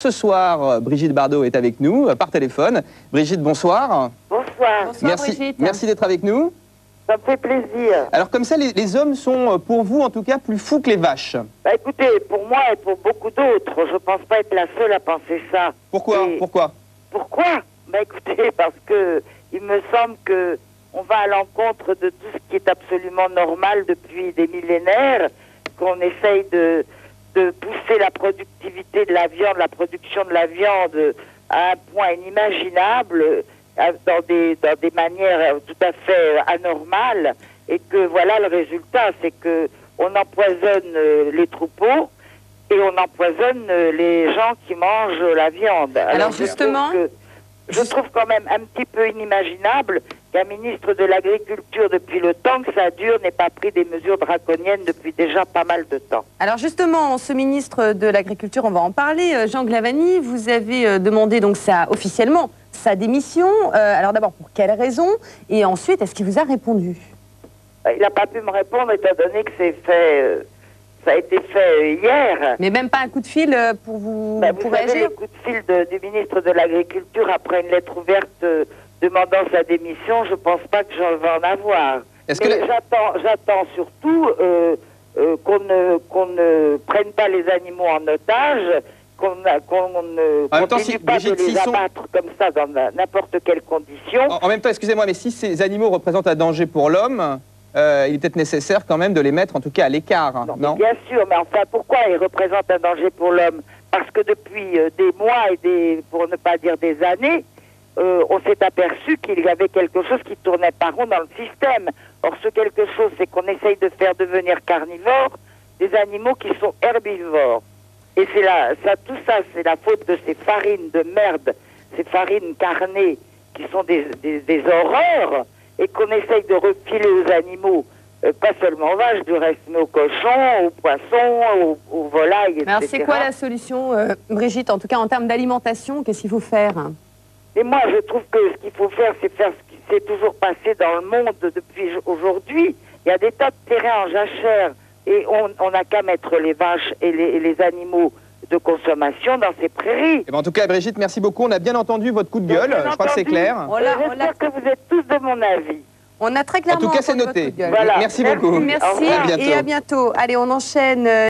Ce soir, euh, Brigitte Bardot est avec nous euh, par téléphone. Brigitte, bonsoir. Bonsoir, Bonsoir merci Brigitte. merci d'être avec nous. ça me fait plaisir. Alors comme ça, les, les hommes sont euh, pour vous en tout cas plus fous que les vaches. Bah écoutez, pour moi et pour beaucoup d'autres, je pense pas être la seule à penser ça. Pourquoi Et- Pourquoi Pourquoi Bah écoutez, parce que il me semble que on va à l'encontre de tout ce qui est absolument normal depuis des millénaires, qu'on essaye de, de pousser la productivité de la viande, la production de la viande à un point inimaginable, euh, dans des, dans des manières euh, tout à fait anormales, et que voilà le résultat, c'est que on empoisonne euh, les troupeaux et on empoisonne euh, les gens qui mangent la viande. Alors, justement- que- je trouve quand même un petit peu inimaginable qu'un ministre de l'Agriculture, depuis le temps que ça dure, n'ait pas pris des mesures draconiennes depuis déjà pas mal de temps. Alors justement, ce ministre de l'Agriculture, on va en parler, euh, Jean Glavani, vous avez euh, demandé donc ça officiellement sa démission. Euh, alors d'abord, pour quelles raisons Et ensuite, est-ce qu'il vous a répondu? Il n'a pas pu me répondre étant donné que c'est fait, euh, ça a été fait euh, hier. Mais même pas un coup de fil euh, pour vous, Ben, vous pour savez, réagir le coup de fil de- du ministre de l'Agriculture après une lettre ouverte euh, demandant sa démission, je pense pas que j'en vais en avoir. Mais la- j'attends, j'attends surtout euh, euh, qu'on ne, qu'on ne prenne pas les animaux en otage, qu'on, qu'on ne En temps, continue si- pas Brigitte, de les sont- abattre comme ça dans n'importe quelle condition. en, en même temps, excusez-moi, mais si ces animaux représentent un danger pour l'homme, euh, il est peut-être nécessaire quand même de les mettre en tout cas à l'écart, Non, non, Bien sûr, mais enfin, pourquoi ils représentent un danger pour l'homme? Parce que depuis euh, des mois et des, pour ne pas dire des années, euh, on s'est aperçu qu'il y avait quelque chose qui tournait pas rond dans le système. Or, ce quelque chose, c'est qu'on essaye de faire devenir carnivores des animaux qui sont herbivores. Et c'est là, ça, tout ça, c'est la faute de ces farines de merde, ces farines carnées qui sont des, des, des horreurs et qu'on essaye de refiler aux animaux, euh, pas seulement aux vaches, du reste, aux cochons, aux poissons, aux, aux volailles, etc. Alors c'est quoi la solution, euh, Brigitte En tout cas, en termes d'alimentation, qu'est-ce qu'il faut faire? Et moi, je trouve que ce qu'il faut faire, c'est faire ce qui s'est toujours passé dans le monde depuis aujourd'hui. Il y a des tas de terrains en jachère et on on n'a qu'à mettre les vaches et les, et les animaux de consommation dans ces prairies. Eh ben, En tout cas, Brigitte, merci beaucoup. On a bien entendu votre coup de gueule. Je crois que c'est clair. J'espère que vous êtes tous de mon avis. On a très En clairement tout cas, c'est noté. Voilà. Merci Merci. beaucoup. Merci. À et à bientôt. Allez, on enchaîne. euh,